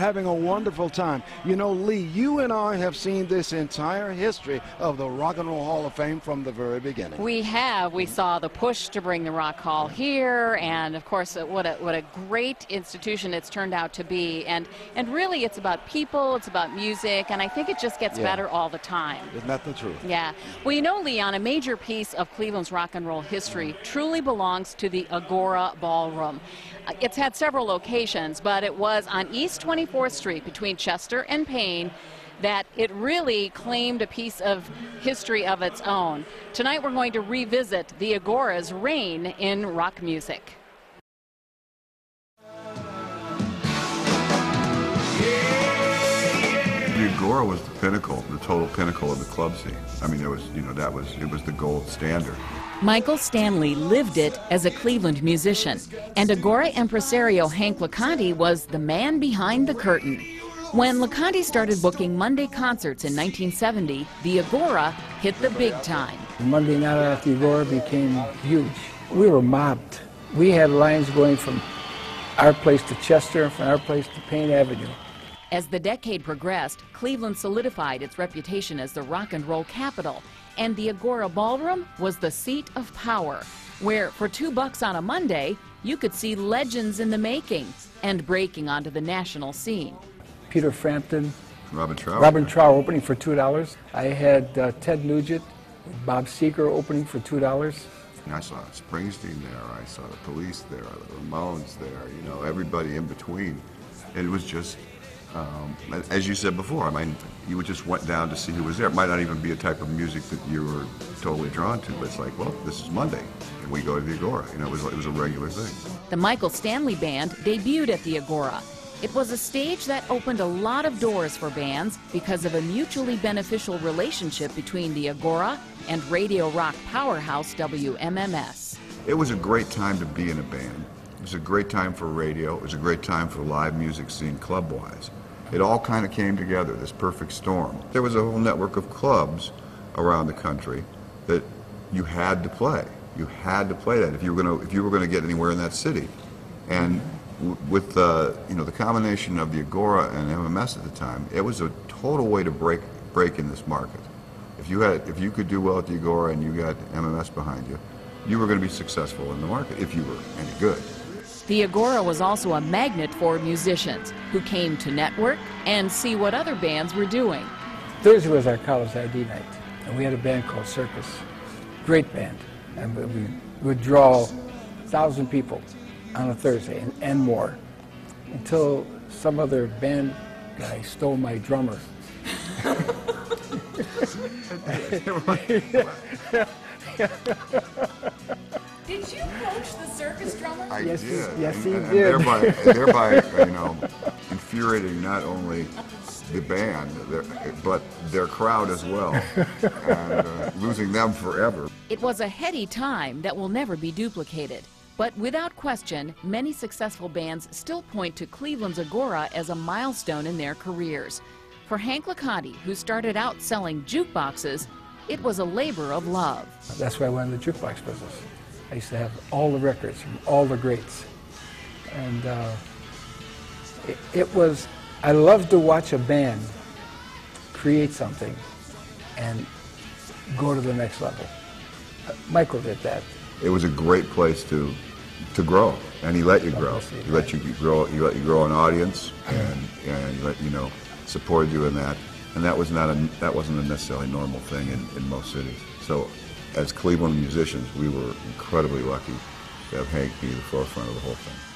having a wonderful time. You know, Lee, you and I have seen this entire history of the Rock and Roll Hall of Fame from the very beginning. We have. We saw the push to bring the Rock Hall here, and of course, what a what a great institution it's turned out to be. And and really, it's about people, it's about music, and I think it just gets Yeah. better all the time. Isn't that the truth? Yeah. Well, you know, Leon, a major piece of Cleveland's rock and roll history truly belongs to the Agora Ballroom. Uh, It's had several locations, but it was on East 24th Street between Chester and Payne that it really claimed a piece of history of its own. Tonight, we're going to revisit the Agora's reign in rock music. The Agora was the pinnacle, the total pinnacle of the club scene. I mean, it was, you know, that was, it was the gold standard. Michael Stanley lived it as a Cleveland musician, and Agora impresario Hank LoConti was the man behind the curtain. When LoConti started booking Monday concerts in 1970, the Agora hit the big time. Monday night at the Agora became huge. We were mobbed. We had lines going from our place to Chester, and from our place to Payne Avenue. As the decade progressed, Cleveland solidified its reputation as the rock and roll capital, and the Agora Ballroom was the seat of power, where for two bucks on a Monday, you could see legends in the making and breaking onto the national scene. Peter Frampton, Robin Trower. Robin Trower opening for $2. I had uh, Ted Nugent, Bob Seger opening for $2. I saw Springsteen there, I saw the police there, the Ramones there, you know, everybody in between. It was just, um, as you said before, I mean, you would just went down to see who was there. It might not even be a type of music that you were totally drawn to, but it's like, well, this is Monday, and we go to the Agora. You know, it was, it was a regular thing. The Michael Stanley Band debuted at the Agora. It was a stage that opened a lot of doors for bands because of a mutually beneficial relationship between the Agora and radio rock powerhouse WMMS. It was a great time to be in a band. Was a great time for radio. It was a great time for live music scene club-wise. It all kind of came together, this perfect storm. There was a whole network of clubs around the country that you had to play. You had to play that if you were going to if you were going to get anywhere in that city. And with you know the combination of the Agora and MMS at the time, it was a total way to break break in this market. If you had if you could do well at the Agora and you got MMS behind you, you were going to be successful in the market if you were any good. The Agora was also a magnet for musicians who came to network and see what other bands were doing. Thursday was our college ID night, and we had a band called Circus. Great band. And we- we would draw 1,000 people on a Thursday and, and more until some other band guy stole my drummer. Did you coach the circus drummer? I Yes, he- did. yes, and, he and, and did. and thereby, you know, infuriating not only the band, but their crowd as well, and uh, losing them forever. It was a heady time that will never be duplicated. But without question, many successful bands still point to Cleveland's Agora as a milestone in their careers. For Hank LoConti, who started out selling jukeboxes, it was a labor of love. That's why I went in the jukebox business. I used to have all the records from all the greats. And uh, it, it was, I loved to watch a band create something and go to the next level. Uh, Michael did that. It was a great place to to grow, and he let you grow. He let you grow. He let you grow an audience, and and he let you know supported you in that. And that was not a that wasn't a necessarily normal thing in, in most cities. So, as Cleveland musicians, we were incredibly lucky to have Hank be the forefront of the whole thing.